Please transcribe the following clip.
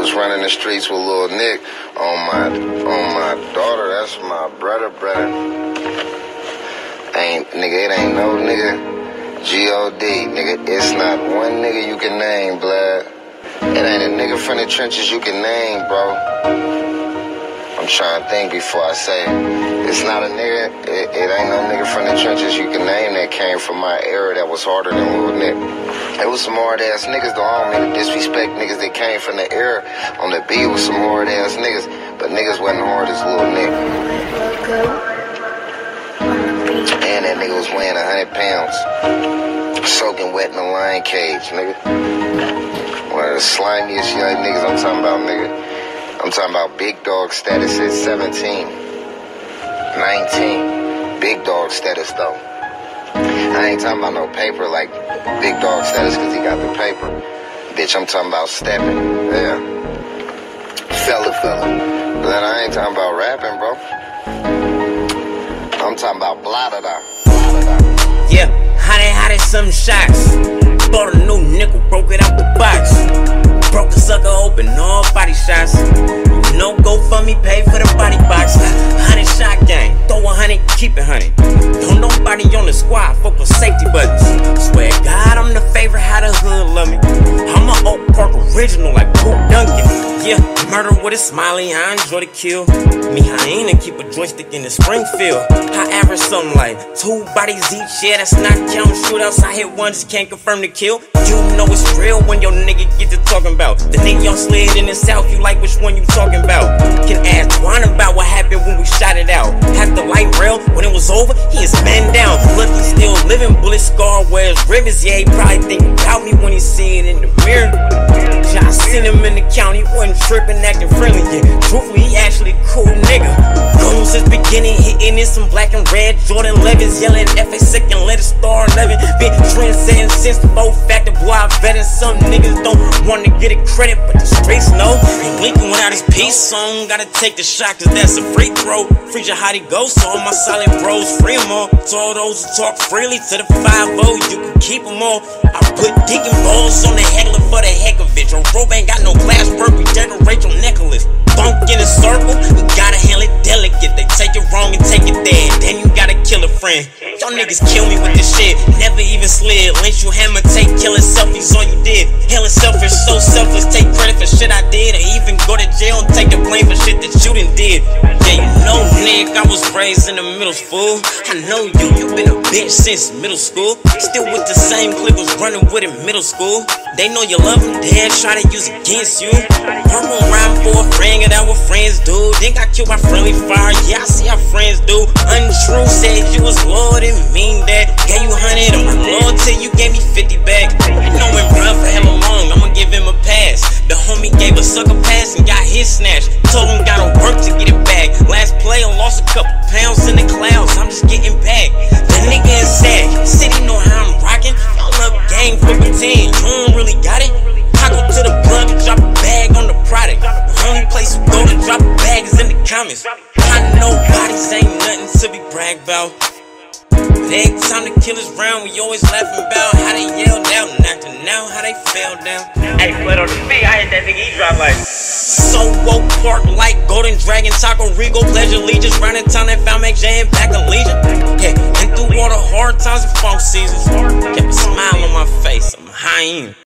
was running the streets with Lil Nick on my on my daughter. That's my brother, brother. Ain't nigga, it ain't no nigga. G-O-D, nigga, it's not one nigga you can name, blood. It ain't a nigga from the trenches you can name, bro. I'm trying to think before I say it. It's not a nigga, it, it ain't no nigga from the trenches you can name that came from my era that was harder than Lil Nick. It was some hard ass niggas, though. I don't mean to disrespect niggas that came from the era. On the beat, with some hard ass niggas, but niggas wasn't hard as Lil Nick. And that nigga was weighing 100 pounds. Soaking wet in a lion cage, nigga. One of the slimiest young niggas I'm talking about, nigga. I'm talking about big dog status at 17, 19. Big dog status, though. I ain't talking about no paper like big dog status because he got the paper. Bitch, I'm talking about stepping. Yeah. Fella, fella. But I ain't talking about rapping, bro. I'm talking about da da. Yeah, hotty, hotty, some shots. Bought a new nickel, broke it out the box. Broke the sucker open, all body shots. No go for me, pay for the body box. Honey shot gang, throw a honey, keep it honey. Original, like Poop Duncan. Yeah, murder with a smiley, I enjoy the kill. Me hyena keep a joystick in the Springfield. I average something like two bodies each, yeah, that's not counting shootouts. I hit one, just can't confirm the kill. You know it's real when your nigga get to talking about. The nigga y'all slid in the south, you like which one you talking about? Can ask Twan about what happened when we shot it out. Had the light rail, when it was over, he is man down. Lucky still living, bullet scar, wears ribbons. Yeah, he probably think about me when he see it in the mirror. Tripping, acting friendly. Yeah, truthfully, he actually cool nigga. Known since beginning, hitting in some black and red Jordan 11s, yelling FA second, let it star 11. Been trendsetting since the four factor, boy, I vetting. Some niggas don't want to get it credit, but the streets know. Ain't blinking without his peace song, gotta take the shot, cause that's a free throw. Free your how he go, so all my solid bros, free them all. To all those who talk freely to the 5 you can keep them all. I put digging balls on the heckler for the heck kill a friend. Y'all niggas kill me with this shit. Never even slid. Lynch you hammer, take killing selfies, all you did. Hella selfish, so selfless. Take credit for shit I did. And even go to jail and take the blame for shit that you done did. Yeah, you Nick, I was raised in the middle school. I know you, you been a bitch since middle school. Still with the same clip was running with in middle school. They know you love them, dad try to use against you. Purple rhyme for a friend, and that what friends do. Then got killed by friendly fire, yeah, I see how friends do. Untrue, said you was loyal, didn't mean that. Gave you 100 on my loyalty, you gave me 50 back. I know bruh for hella long, couple pounds in the clouds, I'm just getting back. The nigga is sad, city know how I'm rocking. Y'all love gang for pretend, you don't really got it. I go to the plug and drop a bag on the product. The only place you go to drop a bag is in the comments. I know bodies ain't nothing to be bragged about. Every time the killers round, we always laughing about how they yelled out and acting now how they fell down. Hey, but on the beat, I hit that nigga, he dropped like. So Oak Park like Golden Dragon, Taco Regal, Pleasure Legions, round in town they found Mac J and back a Legion. Yeah, and through all the hard times and funk seasons, kept a smile on my face. I'm a hyena.